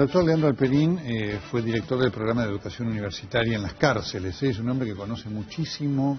doctor Leandro Alperín eh, fue director del programa de educación universitaria en las cárceles. ¿eh? Es un hombre que conoce muchísimo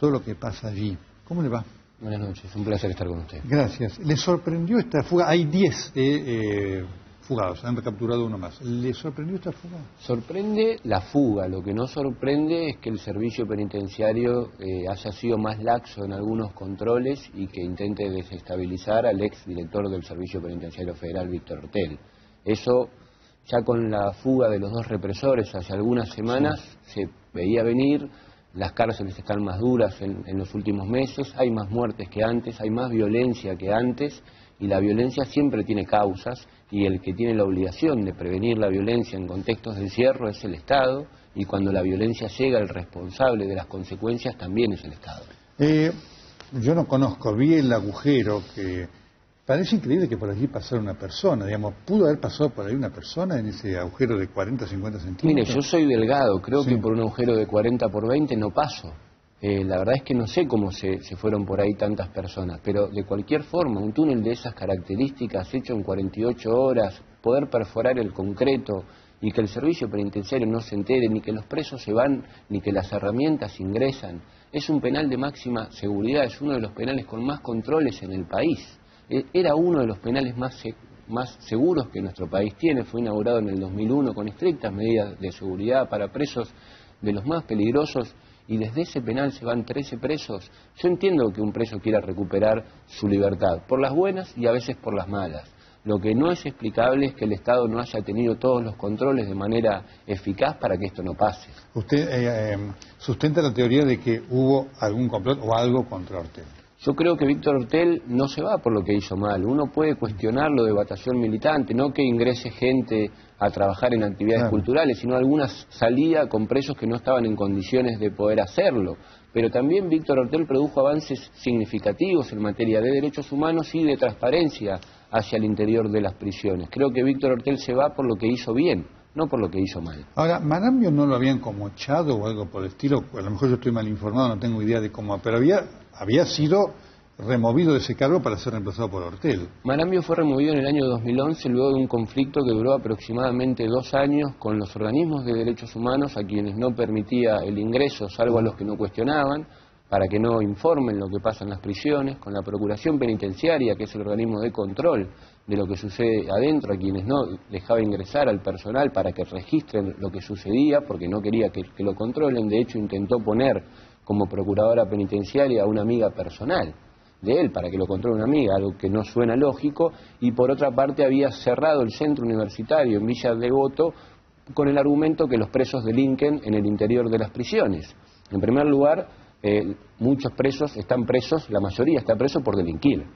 todo lo que pasa allí. ¿Cómo le va? Buenas noches, un placer estar con usted. Gracias. ¿Le sorprendió esta fuga? Hay 10 eh, fugados, han recapturado uno más. ¿Le sorprendió esta fuga? Sorprende la fuga, lo que no sorprende es que el servicio penitenciario eh, haya sido más laxo en algunos controles y que intente desestabilizar al ex director del Servicio Penitenciario Federal, Víctor Ortel. Eso, ya con la fuga de los dos represores hace algunas semanas, se veía venir, las cárceles están más duras en, en los últimos meses, hay más muertes que antes, hay más violencia que antes y la violencia siempre tiene causas y el que tiene la obligación de prevenir la violencia en contextos de encierro es el Estado y cuando la violencia llega el responsable de las consecuencias también es el Estado. Eh, yo no conozco, vi el agujero que parece increíble que por allí pasara una persona, digamos, pudo haber pasado por ahí una persona en ese agujero de 40, 50 centímetros. Mire, yo soy delgado, creo que por un agujero de 40 por 20 no paso. Eh, la verdad es que no sé cómo se, fueron por ahí tantas personas, pero de cualquier forma, un túnel de esas características hecho en 48 horas, poder perforar el concreto y que el servicio penitenciario no se entere, ni que los presos se van, ni que las herramientas ingresan, es un penal de máxima seguridad, es uno de los penales con más controles en el país. E, era uno de los penales más, más seguros que nuestro país tiene, fue inaugurado en el 2001 con estrictas medidas de seguridad para presos de los más peligrosos y desde ese penal se van 13 presos, yo entiendo que un preso quiera recuperar su libertad, por las buenas y a veces por las malas. Lo que no es explicable es que el Estado no haya tenido todos los controles de manera eficaz para que esto no pase. Usted eh, eh, sustenta la teoría de que hubo algún complot o algo contra Ortega. Yo creo que Víctor Hortel no se va por lo que hizo mal. Uno puede cuestionarlo de batación militante, no que ingrese gente a trabajar en actividades culturales, sino algunas salía con presos que no estaban en condiciones de poder hacerlo. Pero también Víctor Hortel produjo avances significativos en materia de derechos humanos y de transparencia hacia el interior de las prisiones. Creo que Víctor Hortel se va por lo que hizo bien, no por lo que hizo mal. Ahora, Marambio no lo habían como echado o algo por el estilo, a lo mejor yo estoy mal informado, no tengo idea de cómo, pero había había sido removido de ese cargo para ser reemplazado por Ortel. Marambio fue removido en el año 2011 luego de un conflicto que duró aproximadamente dos años con los organismos de derechos humanos a quienes no permitía el ingreso, salvo a los que no cuestionaban, para que no informen lo que pasa en las prisiones, con la Procuración Penitenciaria, que es el organismo de control de lo que sucede adentro, a quienes no dejaba ingresar al personal para que registren lo que sucedía, porque no quería que, que lo controlen, de hecho intentó poner como procuradora penitenciaria a una amiga personal de él para que lo controle una amiga, algo que no suena lógico, y por otra parte había cerrado el centro universitario en Villa Devoto con el argumento que los presos delinquen en el interior de las prisiones. En primer lugar, eh, muchos presos están presos, la mayoría está preso por delinquir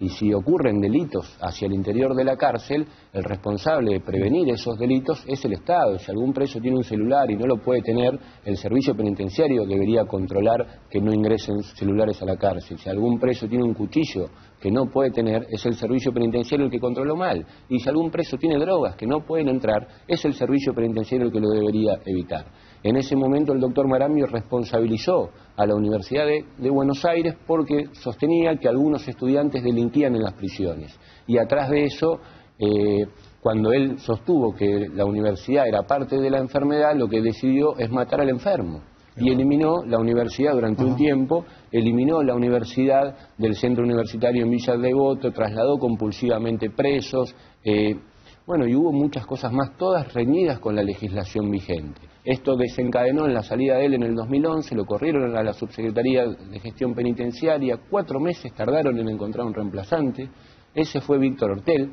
y si ocurren delitos hacia el interior de la cárcel, el responsable de prevenir esos delitos es el Estado. Si algún preso tiene un celular y no lo puede tener, el servicio penitenciario debería controlar que no ingresen celulares a la cárcel. Si algún preso tiene un cuchillo que no puede tener, es el servicio penitenciario el que controló mal. Y si algún preso tiene drogas que no pueden entrar, es el servicio penitenciario el que lo debería evitar. En ese momento el doctor Maramio responsabilizó a la Universidad de, Buenos Aires porque sostenía que algunos estudiantes delinquían en las prisiones. Y atrás de eso, eh, cuando él sostuvo que la universidad era parte de la enfermedad, lo que decidió es matar al enfermo. Y eliminó la universidad durante un tiempo, eliminó la universidad del centro universitario en Villa Devoto, trasladó compulsivamente presos, eh, bueno, y hubo muchas cosas más, todas reñidas con la legislación vigente. Esto desencadenó en la salida de él en el 2011, lo corrieron a la Subsecretaría de Gestión Penitenciaria, cuatro meses tardaron en encontrar un reemplazante, ese fue Víctor Hortel,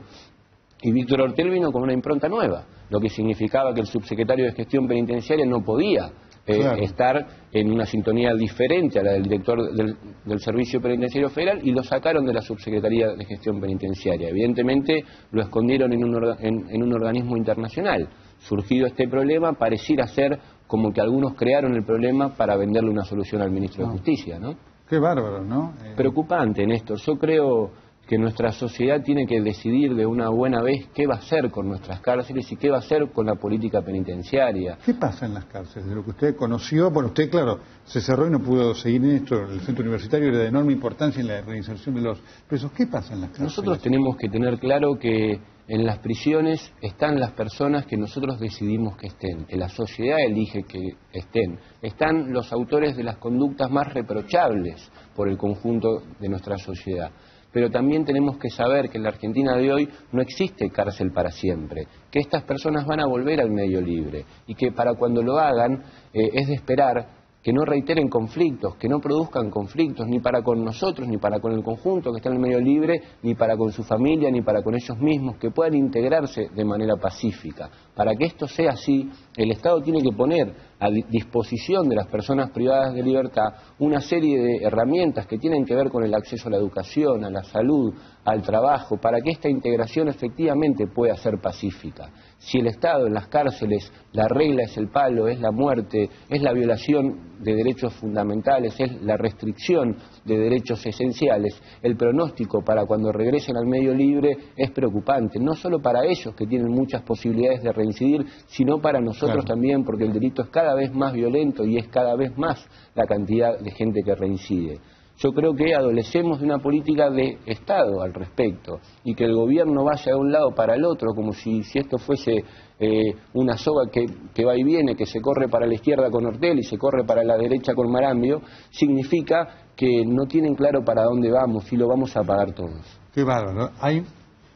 y Víctor Hortel vino con una impronta nueva, lo que significaba que el subsecretario de Gestión Penitenciaria no podía eh, estar en una sintonía diferente a la del director del, Servicio Penitenciario Federal y lo sacaron de la Subsecretaría de Gestión Penitenciaria. Evidentemente lo escondieron en un, en, un organismo internacional. Surgido este problema, pareciera ser como que algunos crearon el problema para venderle una solución al ministro de Justicia, ¿no? Qué bárbaro, ¿no? Eh, Preocupante, Néstor. Yo creo que nuestra sociedad tiene que decidir de una buena vez qué va a hacer con nuestras cárceles y qué va a hacer con la política penitenciaria. ¿Qué pasa en las cárceles? De lo que usted conoció, bueno, usted, claro, se cerró y no pudo seguir en esto, el centro universitario era de enorme importancia en la reinserción de los presos. ¿Qué pasa en las cárceles? Nosotros tenemos que tener claro que en las prisiones están las personas que nosotros decidimos que estén, que la sociedad elige que estén. Están los autores de las conductas más reprochables por el conjunto de nuestra sociedad pero también tenemos que saber que en la Argentina de hoy no existe cárcel para siempre, que estas personas van a volver al medio libre y que para cuando lo hagan eh, es de esperar que no reiteren conflictos, que no produzcan conflictos, ni para con nosotros, ni para con el conjunto que está en el medio libre, ni para con su familia, ni para con ellos mismos, que puedan integrarse de manera pacífica. Para que esto sea así, el Estado tiene que poner a disposición de las personas privadas de libertad una serie de herramientas que tienen que ver con el acceso a la educación, a la salud, al trabajo, para que esta integración efectivamente pueda ser pacífica. Si el Estado en las cárceles, la regla es el palo, es la muerte, es la violación de derechos fundamentales, es la restricción de derechos esenciales, el pronóstico para cuando regresen al medio libre es preocupante, no solo para ellos que tienen muchas posibilidades de reincidir, sino para nosotros también, porque el delito es cada vez más violento y es cada vez más la cantidad de gente que reincide. Yo creo que adolecemos de una política de Estado al respecto y que el gobierno vaya de un lado para el otro, como si, esto fuese eh, una soga que, que, va y viene, que se corre para la izquierda con Hortel y se corre para la derecha con Marambio, significa que no tienen claro para dónde vamos y lo vamos a pagar todos. Qué bárbaro. Hay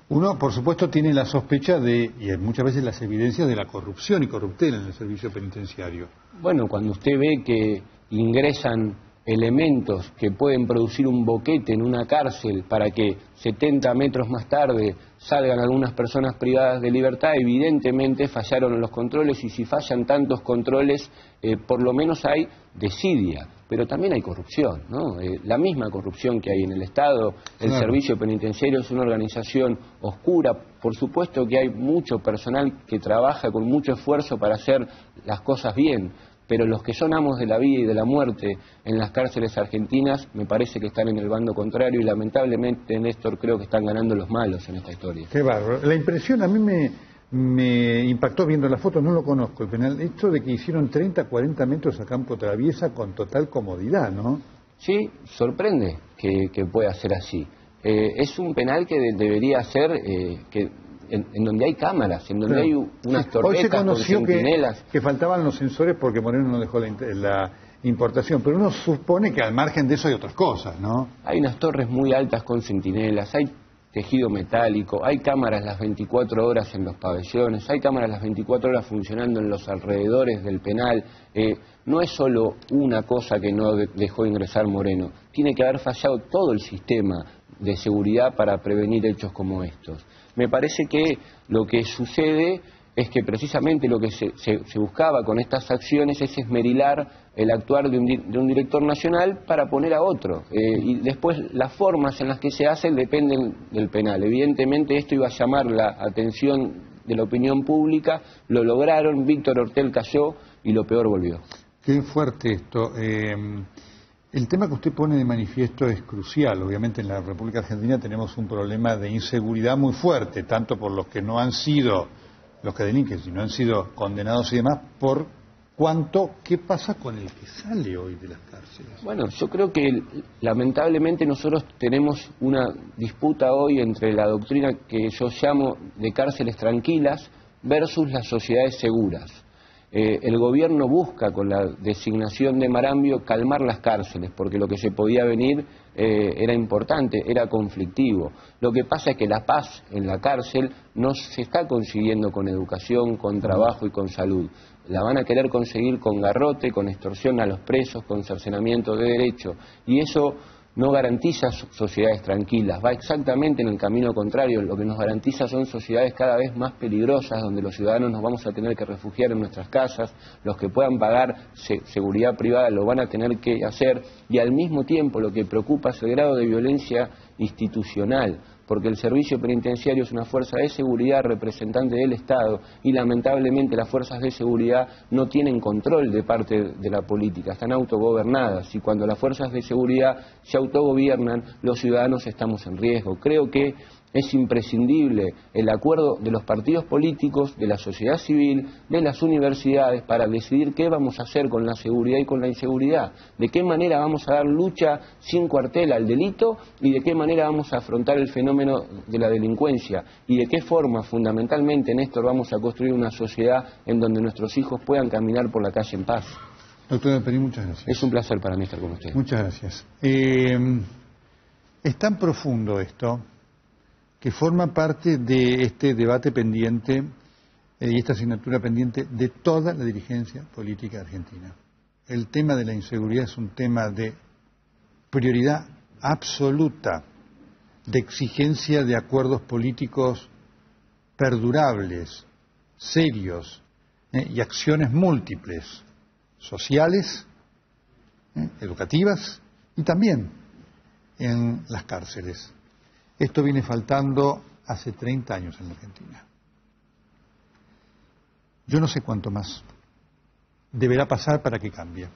uno, por supuesto, tiene la sospecha de, y muchas veces las evidencias de la corrupción y corruptela en el servicio penitenciario. Bueno, cuando usted ve que ingresan elementos que pueden producir un boquete en una cárcel para que 70 metros más tarde salgan algunas personas privadas de libertad, evidentemente fallaron los controles y si fallan tantos controles, eh, por lo menos hay desidia, pero también hay corrupción, ¿no? Eh, la misma corrupción que hay en el Estado, el servicio penitenciario es una organización oscura, por supuesto que hay mucho personal que trabaja con mucho esfuerzo para hacer las cosas bien, pero los que son amos de la vida y de la muerte en las cárceles argentinas me parece que están en el bando contrario y lamentablemente, Néstor, creo que están ganando los malos en esta historia. Qué bárbaro. La impresión a mí me, impactó viendo la foto, no lo conozco el penal, esto de que hicieron 30, 40 metros a campo traviesa con total comodidad, ¿no? Sí, sorprende que, pueda ser así. Eh, es un penal que debería ser, eh, que en, donde hay cámaras, en donde hay unas torretas con centinelas. Que, que faltaban los sensores porque Moreno no dejó la, importación, pero uno supone que al margen de eso hay otras cosas, ¿no? Hay unas torres muy altas con centinelas, hay tejido metálico, hay cámaras las 24 horas en los pabellones, hay cámaras las 24 horas funcionando en los alrededores del penal. Eh, no es solo una cosa que no dejó ingresar Moreno, tiene que haber fallado todo el sistema de seguridad para prevenir hechos como estos. Me parece que lo que sucede es que precisamente lo que se, buscaba con estas acciones es esmerilar el actuar de un, director nacional para poner a otro. Eh, y después las formas en las que se hacen dependen del penal. Evidentemente esto iba a llamar la atención de la opinión pública, lo lograron, Víctor Hortel cayó y lo peor volvió. Qué fuerte esto. Eh, el tema que usted pone de manifiesto es crucial. Obviamente en la República Argentina tenemos un problema de inseguridad muy fuerte, tanto por los que no han sido, los que delinquen, sino han sido condenados y demás, por cuánto, ¿qué pasa con el que sale hoy de las cárceles? Bueno, yo creo que lamentablemente nosotros tenemos una disputa hoy entre la doctrina que yo llamo de cárceles tranquilas versus las sociedades seguras. Eh, el gobierno busca con la designación de Marambio calmar las cárceles, porque lo que se podía venir eh, era importante, era conflictivo. Lo que pasa es que la paz en la cárcel no se está consiguiendo con educación, con trabajo y con salud. La van a querer conseguir con garrote, con extorsión a los presos, con cercenamiento de derechos. Y eso no garantiza sociedades tranquilas, va exactamente en el camino contrario, lo que nos garantiza son sociedades cada vez más peligrosas, donde los ciudadanos nos vamos a tener que refugiar en nuestras casas, los que puedan pagar seguridad privada lo van a tener que hacer, y al mismo tiempo lo que preocupa es el grado de violencia institucional, porque el servicio penitenciario es una fuerza de seguridad representante del Estado y lamentablemente las fuerzas de seguridad no tienen control de parte de la política, están autogobernadas y cuando las fuerzas de seguridad se autogobiernan, los ciudadanos estamos en riesgo. Creo que es imprescindible el acuerdo de los partidos políticos, de la sociedad civil, de las universidades para decidir qué vamos a hacer con la seguridad y con la inseguridad, de qué manera vamos a dar lucha sin cuartel al delito y de qué manera vamos a afrontar el fenómeno de la delincuencia y de qué forma fundamentalmente, Néstor, vamos a construir una sociedad en donde nuestros hijos puedan caminar por la calle en paz. Doctor Peri, muchas gracias. Es un placer para mí estar con usted. Muchas gracias. Eh, es tan profundo esto que forma parte de este debate pendiente eh, y esta asignatura pendiente de toda la dirigencia política argentina. El tema de la inseguridad es un tema de prioridad absoluta, de exigencia de acuerdos políticos perdurables, serios eh, y acciones múltiples, sociales, eh, educativas y también en las cárceles. Esto viene faltando hace 30 años en la Argentina. Yo no sé cuánto más deberá pasar para que cambie.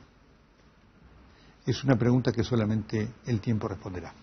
Es una pregunta que solamente el tiempo responderá.